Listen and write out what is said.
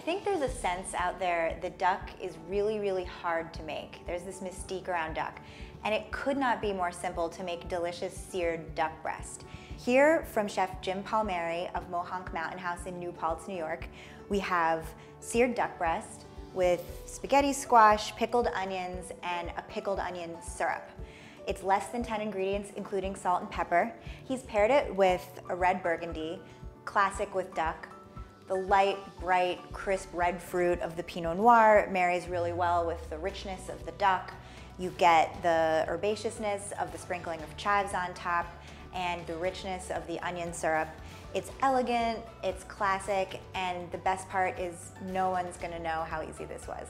think there's a sense out there that duck is really, really hard to make. There's this mystique around duck. And it could not be more simple to make delicious seared duck breast. Here from Chef Jim Palmeri of Mohonk Mountain House in New Paltz, New York, we have seared duck breast with spaghetti squash, pickled onions, and a pickled onion syrup. It's less than 10 ingredients, including salt and pepper. He's paired it with a red burgundy, classic with duck. The light, bright, crisp red fruit of the Pinot Noir marries really well with the richness of the duck. You get the herbaceousness of the sprinkling of chives on top and the richness of the onion syrup. It's elegant, it's classic, and the best part is no one's gonna know how easy this was.